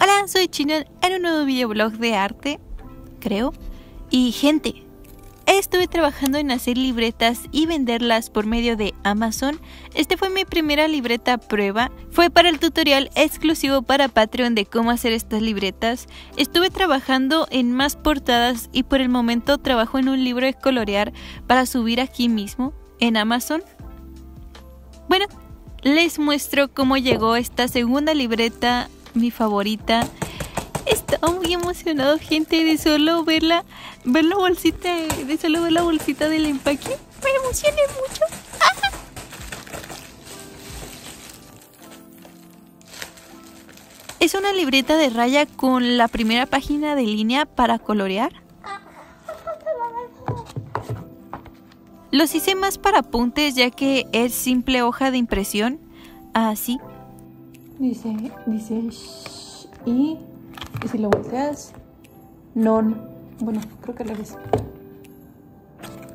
Hola, soy Chino en un nuevo videoblog de arte, creo. Y gente, estuve trabajando en hacer libretas y venderlas por medio de Amazon. Este fue mi primera libreta prueba. Fue para el tutorial exclusivo para Patreon de cómo hacer estas libretas. Estuve trabajando en más portadas y por el momento trabajo en un libro de colorear para subir aquí mismo en Amazon. Bueno, les muestro cómo llegó esta segunda libreta, mi favorita. Estaba muy emocionado, gente, de solo verla, ver la bolsita, de solo ver la bolsita del empaque. Me emocioné mucho. Es una libreta de raya con la primera página de línea para colorear. Los hice más para apuntes ya que es simple hoja de impresión. Así. Dice, dice, shh, y, y si lo volteas, non. Bueno, creo que lo ves.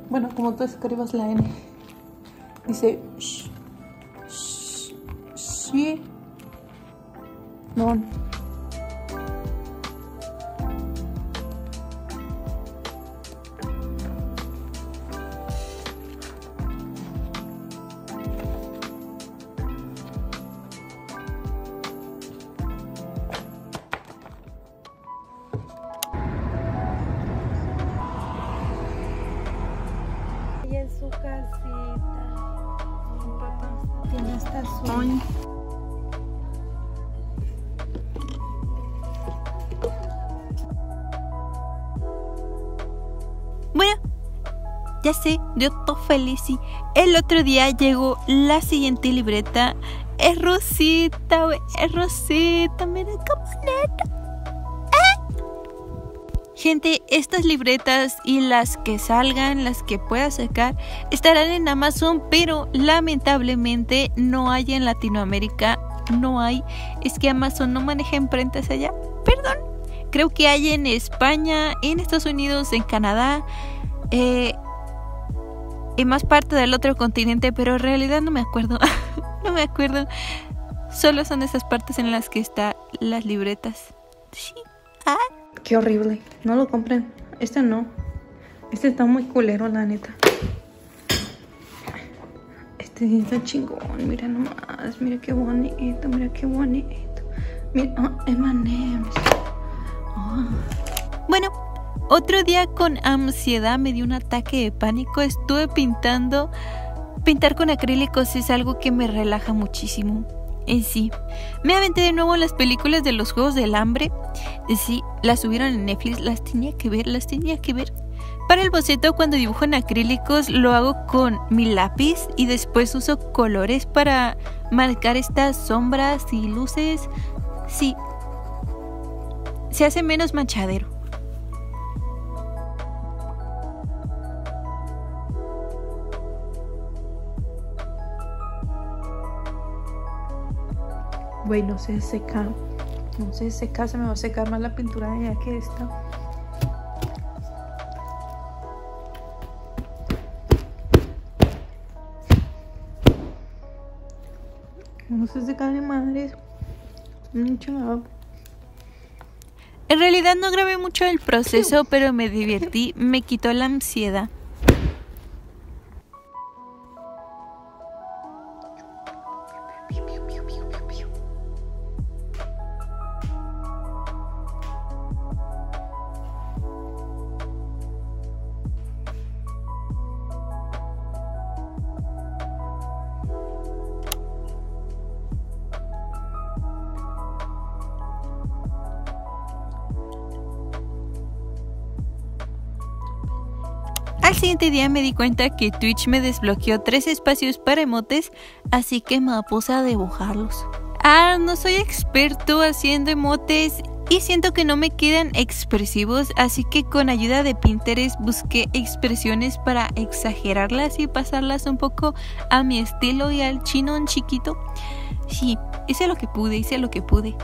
Bueno, como tú escribas la N. Dice, shh, shh, sí, non. Tiene hasta sueño. Bueno, ya sé, yo estoy feliz y el otro día llegó la siguiente libreta. Es rosita, güey, es rosita, mira qué bonita. Gente, estas libretas y las que salgan, las que pueda sacar, estarán en Amazon, pero lamentablemente no hay en Latinoamérica. No hay. Es que Amazon no maneja imprentas allá. Perdón. Creo que hay en España, en Estados Unidos, en Canadá. Eh, y más parte del otro continente, pero en realidad no me acuerdo. no me acuerdo. Solo son esas partes en las que están las libretas. Sí. Ah. Qué horrible. No lo compren. Este no. Este está muy culero, la neta. Este sí está chingón. Mira nomás. Mira qué bonito. Mira qué bonito. Mira, ah, M&M's. Ah. Bueno, otro día con ansiedad me dio un ataque de pánico. Estuve pintando. Pintar con acrílicos es algo que me relaja muchísimo. En sí, me aventé de nuevo las películas de los Juegos del Hambre. Sí, las subieron en Netflix, las tenía que ver, las tenía que ver. Para el boceto, cuando dibujo en acrílicos, lo hago con mi lápiz y después uso colores para marcar estas sombras y luces. Sí, se hace menos manchadero. Güey, no se seca. No se seca. Se me va a secar más la pintura de allá que esta. No se seca de madres. Mucho. En realidad no grabé mucho el proceso, pero me divertí, me quitó la ansiedad. Al siguiente día me di cuenta que Twitch me desbloqueó tres espacios para emotes, así que me puse a dibujarlos. Ah, no soy experto haciendo emotes y siento que no me quedan expresivos, así que con ayuda de Pinterest busqué expresiones para exagerarlas y pasarlas un poco a mi estilo y al chino en chiquito. Sí, hice lo que pude, hice lo que pude.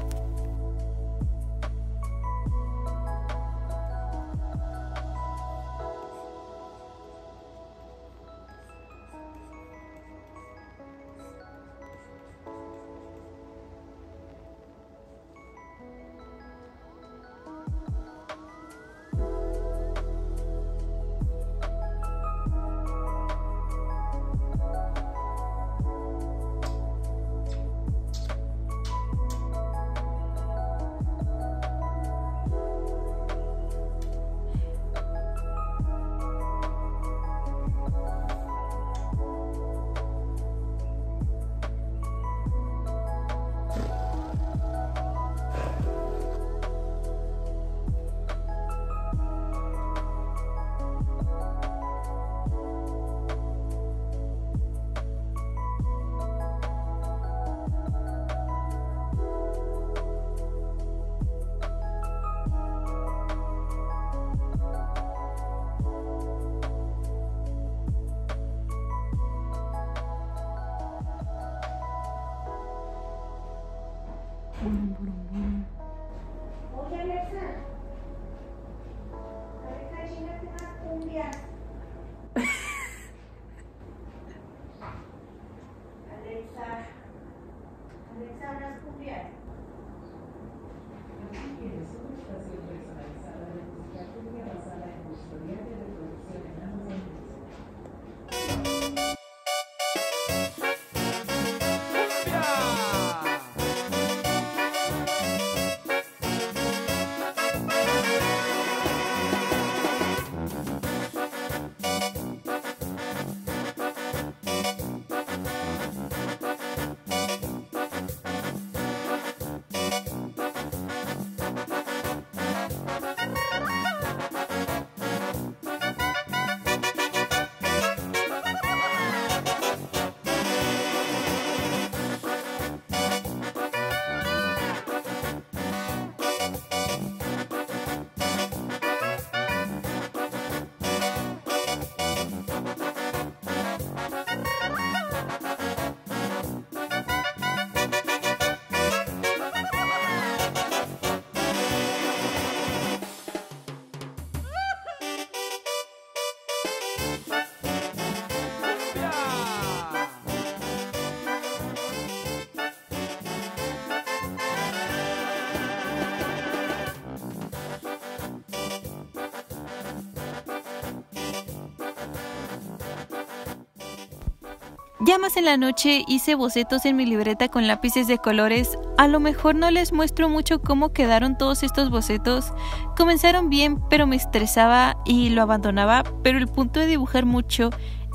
Ya más en la noche hice bocetos en mi libreta con lápices de colores. A lo mejor no les muestro mucho cómo quedaron todos estos bocetos. Comenzaron bien, pero me estresaba y lo abandonaba. Pero el punto de dibujar mucho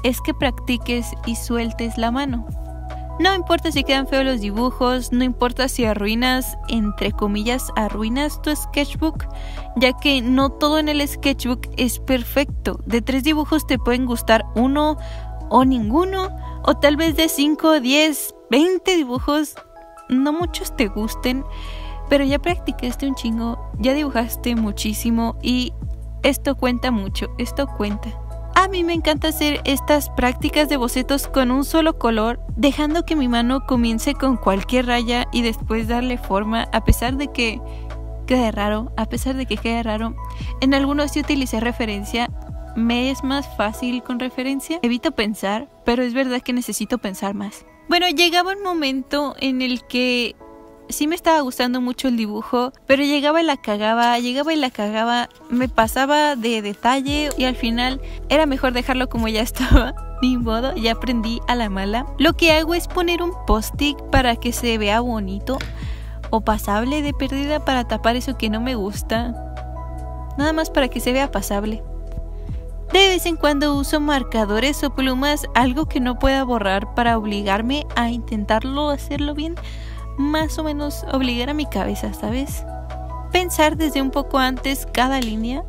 es que practiques y sueltes la mano. No importa si quedan feos los dibujos, no importa si arruinas, entre comillas, arruinas tu sketchbook, ya que no todo en el sketchbook es perfecto. De tres dibujos te pueden gustar uno o ninguno, o tal vez de 5, 10, 20 dibujos, no muchos te gusten, pero ya practicaste un chingo, ya dibujaste muchísimo y esto cuenta mucho, esto cuenta. A mí me encanta hacer estas prácticas de bocetos con un solo color, dejando que mi mano comience con cualquier raya y después darle forma, a pesar de que quede raro, a pesar de que quede raro. En algunos sí utilicé referencia, me es más fácil con referencia. Evito pensar, pero es verdad que necesito pensar más. Bueno, llegaba un momento en el que sí me estaba gustando mucho el dibujo, pero llegaba y la cagaba, llegaba y la cagaba, me pasaba de detalle y al final era mejor dejarlo como ya estaba. Ni modo, ya aprendí a la mala. Lo que hago es poner un post-it para que se vea bonito o pasable de pérdida para tapar eso que no me gusta. Nada más para que se vea pasable. De vez en cuando uso marcadores o plumas, algo que no pueda borrar para obligarme a intentarlo hacerlo bien, más o menos obligar a mi cabeza, ¿sabes? Pensar desde un poco antes cada línea.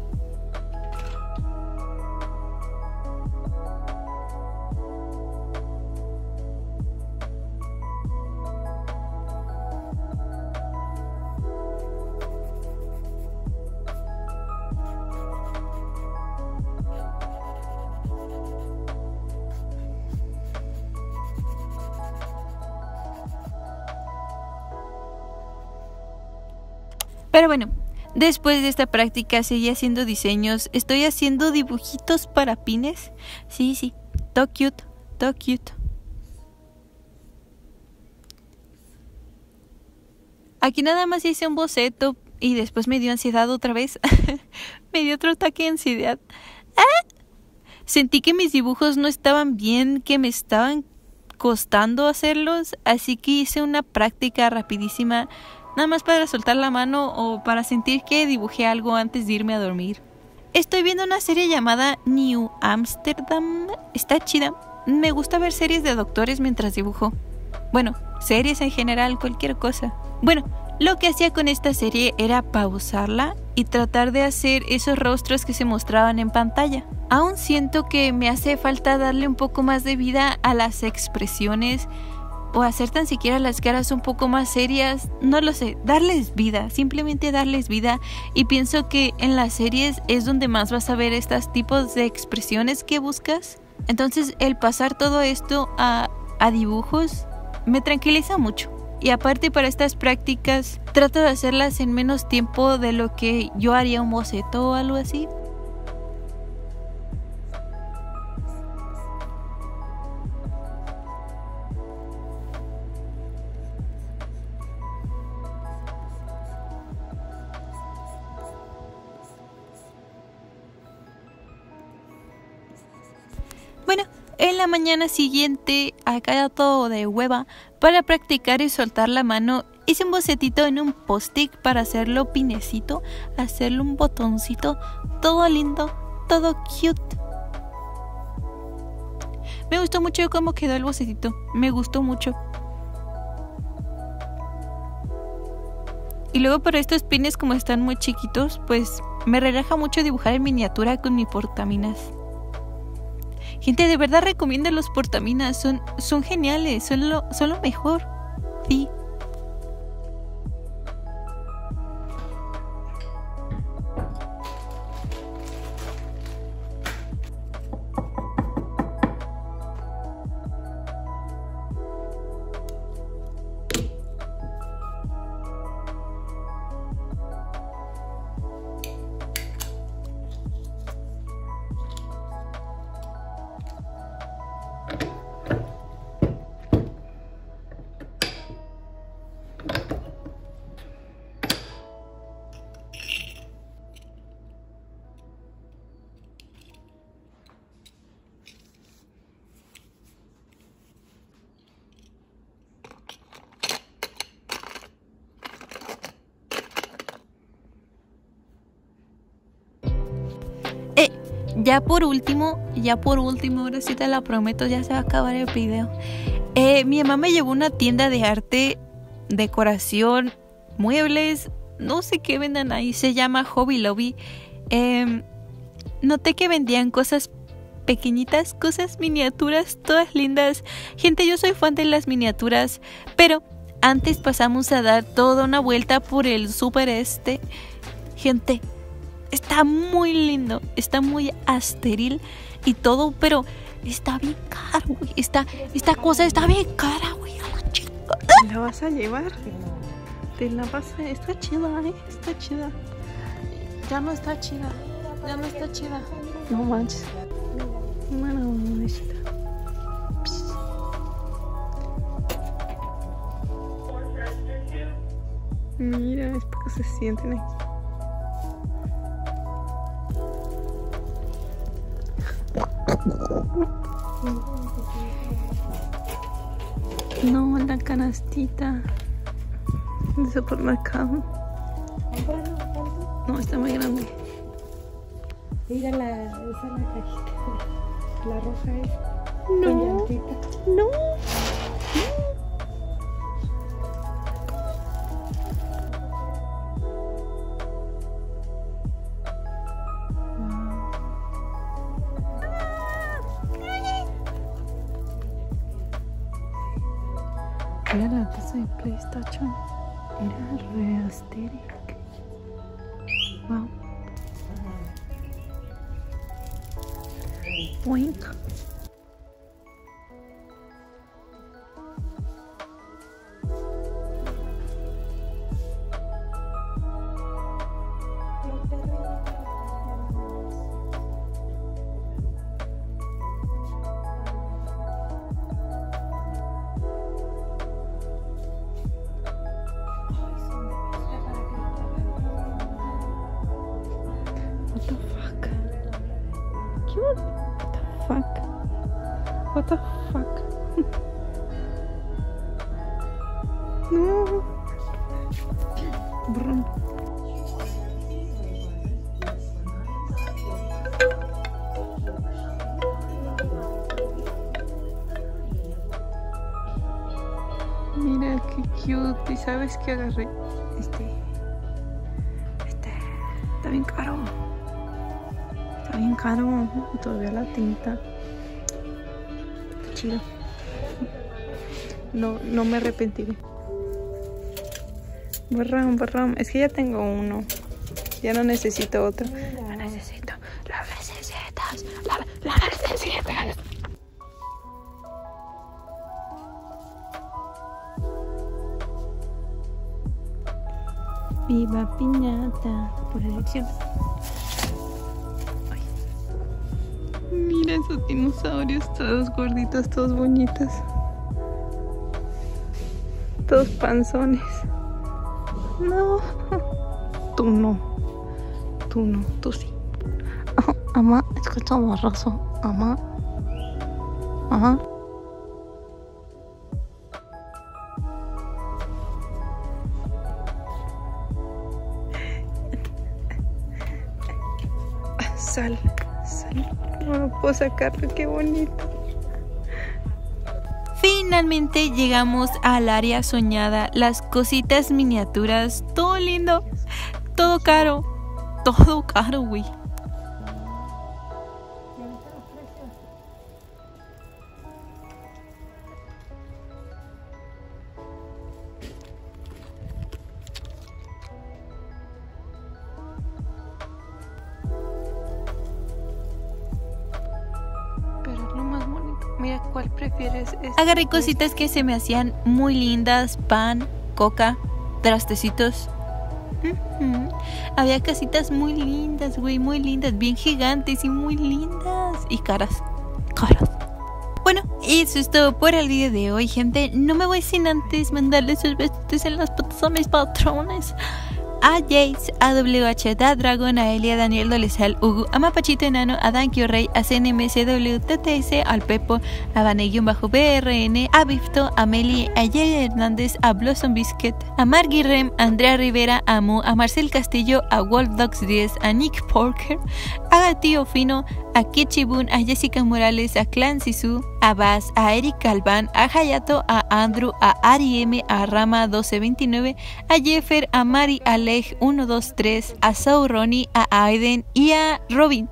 Pero bueno, después de esta práctica seguí haciendo diseños. Estoy haciendo dibujitos para pines. Sí, sí, todo cute. Aquí nada más hice un boceto y después me dio ansiedad otra vez. me dio otro ataque de ansiedad. ¡Ah! Sentí que mis dibujos no estaban bien, que me estaban costando hacerlos, así que hice una práctica rapidísima nada más para soltar la mano o para sentir que dibujé algo antes de irme a dormir. Estoy viendo una serie llamada New Amsterdam. Está chida. Me gusta ver series de doctores mientras dibujo. Bueno, series en general, cualquier cosa. Bueno, lo que hacía con esta serie era pausarla y tratar de hacer esos rostros que se mostraban en pantalla. Aún siento que me hace falta darle un poco más de vida a las expresiones o hacer tan siquiera las caras un poco más serias, no lo sé, darles vida, simplemente darles vida y pienso que en las series es donde más vas a ver estos tipos de expresiones que buscas. Entonces el pasar todo esto a, a dibujos me tranquiliza mucho Y aparte para estas prácticas trato de hacerlas en menos tiempo de lo que yo haría un boceto o algo así. Mañana siguiente, acá todo de hueva, para practicar y soltar la mano, hice un bocetito en un post-it para hacerlo pinecito, hacerle un botoncito, todo lindo, todo cute. Me gustó mucho cómo quedó el bocetito, me gustó mucho. Y luego para estos pines como están muy chiquitos, pues me relaja mucho dibujar en miniatura con mi portaminas. Gente, de verdad recomiendo los portaminas, son, son geniales, son lo, son lo mejor. Sí. Ya por último, ya por último, ahora sí te la prometo, ya se va a acabar el video. Eh, mi mamá me llevó a una tienda de arte, decoración, muebles, no sé qué vendan ahí, se llama Hobby Lobby. Em, noté que vendían cosas pequeñitas, cosas miniaturas, todas lindas. Gente, yo soy fan de las miniaturas, pero antes pasamos a dar toda una vuelta por el super este. Gente, está muy lindo, está muy asteril y todo, pero está bien caro, güey. Esta, cosa está bien cara, güey. a la. ¿La vas a llevar? Te la vas a... Está chida, ¿eh? Está chida. Ya no está chida. Ya no está chida. No manches. Bueno, necesita. Mira, es porque se sienten aquí. No, la canastita del supermercado. No, está muy grande. Mira la, esa es la cajita. La roja es No. con llantita. No. Boink. What the fuck? Cute. Fuck? What the fuck? no. Brum. Mira qué cute. ¿Y sabes qué agarré? Este. Caro. Todavía la tinta. Chido. No, no me arrepentiré. Borrón, borrón. Es que ya tengo uno. Ya no necesito otro. Lo necesito. Lo necesitas. Lo, lo necesitas. Viva piñata por elección. Esos dinosaurios, todos gorditos, todos bonitos. Todos panzones. No, tú no. Tú no, tú sí. Oh, ama, escucha borroso. Ajá. Sacarlo, qué bonito. Finalmente llegamos al área soñada, las cositas miniaturas, todo lindo, todo caro, todo caro, güey. ¿Cuál prefieres? Agarré cositas que se me hacían muy lindas, pan, coca, trastecitos. Había casitas muy lindas, güey, muy lindas, bien gigantes y muy lindas. Y caras, caras. Bueno, eso es todo por el video de hoy, gente. No me voy sin antes mandarle sus besitos en las patas a mis patrones. A Jace, a WH, a Dragon, a Elia, Daniel Dolezal, a Mapachito Enano, a Dankio Rey, a CNM, CW, TTS, al Pepo, a bajo brn a Bifto, a Meli, a Jay Hernández, a Blossom Biscuit, a Margie Rem, Andrea Rivera, a Mu, a Marcel Castillo, a Wolf Dogs 10, a Nick Porker, a Gatillo Fino, a Kichibun, a Jessica Morales, a Clan Sisu, a Baz, a Eric Calván, a Hayato, a Andrew, a Ari M, a Rama 1229, a Jeffer, a Mari, a Leg 123, a Sauroni, a Aiden y a Robin.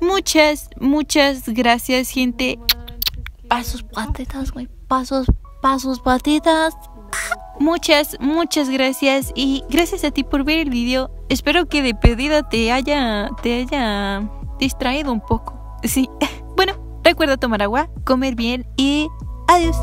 Muchas, muchas gracias, gente. Pasos patitas, güey. Pasos, pasos patitas. Muchas, muchas gracias y gracias a ti por ver el video. Espero que de pedida te haya, te haya distraído un poco. Sí. Bueno, recuerda tomar agua, comer bien y adiós.